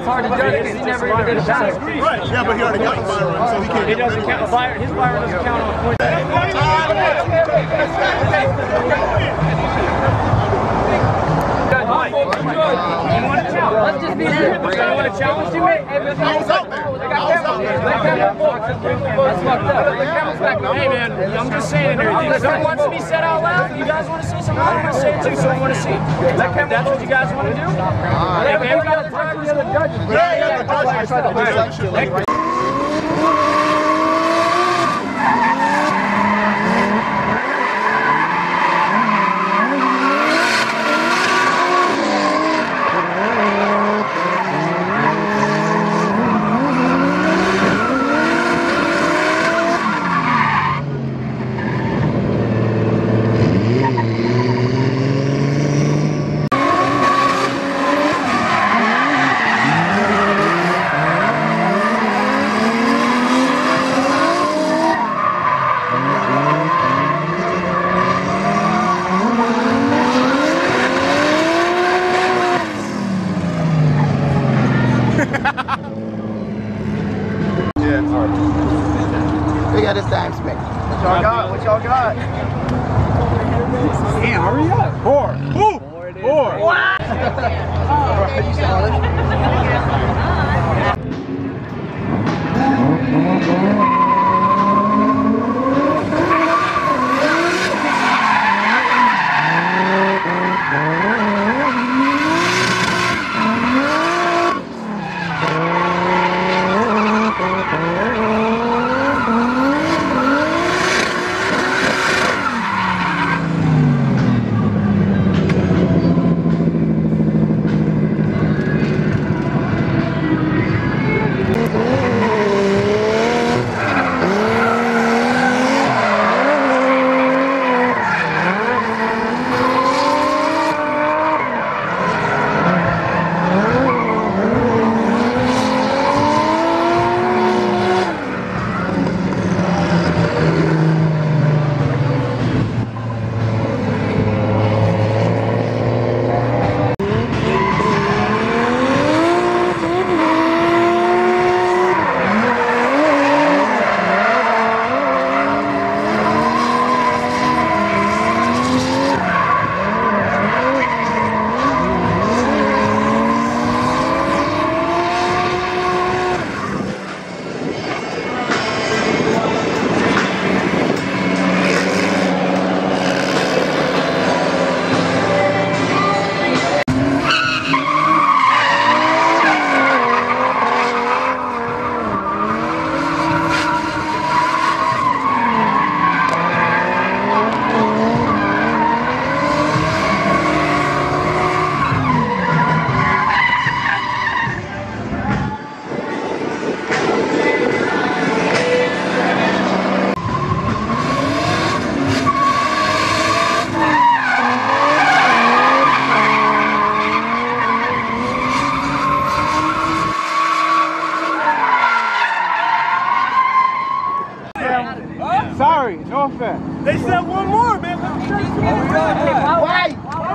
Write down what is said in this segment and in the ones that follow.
That's hard to judge because he never even did a. Right. Yeah, but he already got bye run, so he can't. He doesn't count. Bye run, his bye run doesn't count on points. You want to challenge? Let's just be real. You want to challenge you? I was out there. They got cameras. That's fucked up. The cameras back. Hey man, I'm just saying here. If something wants to be said out loud, you guys want to say something, I want to say it too, so I want to see. That's what you guys want to do. Hey, man, we got to talk to the other judges. Yeah, yeah, the judges.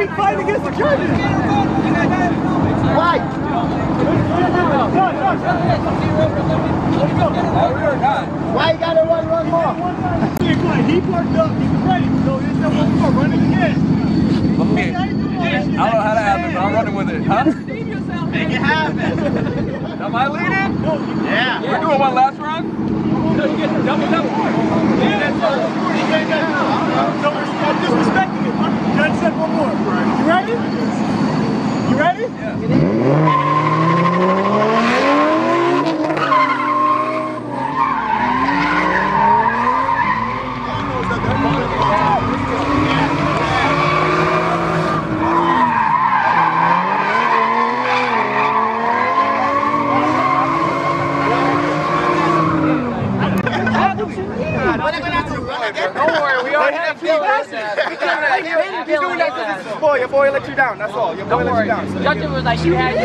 Why? Why are we fighting against the judges? Why? Why you gotta run one more? He parked up, he was ready, so he said one more, run again. Okay. I don't know how to happen, but I'm running with it. Huh? Make it happen. Am I leading? Yeah. We're doing one last run? No, you get the double double. So I'm disrespecting it. Judge said one more. You ready? You ready? Don't like, you had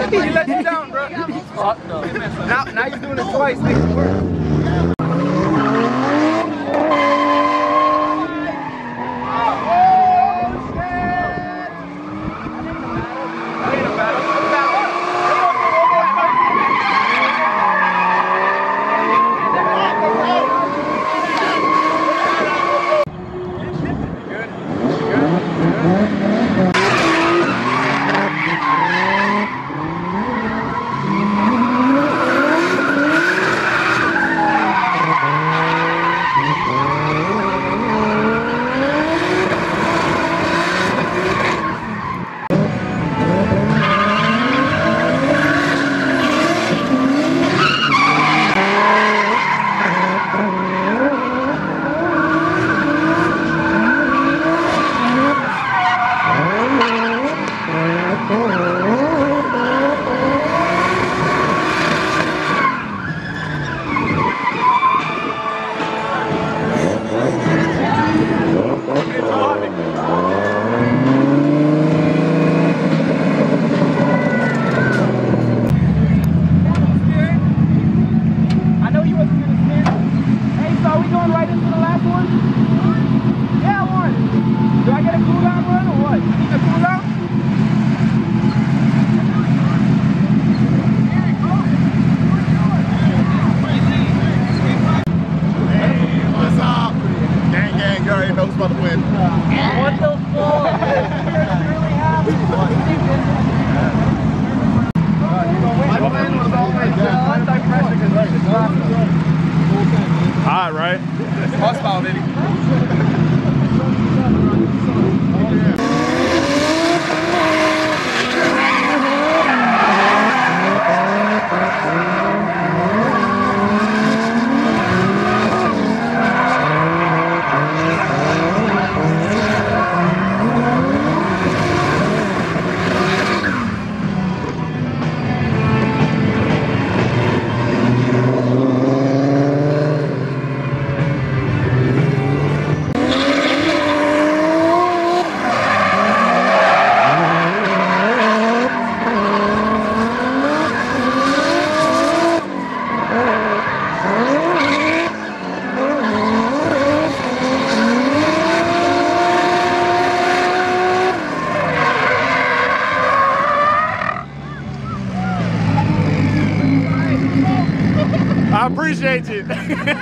I appreciate you.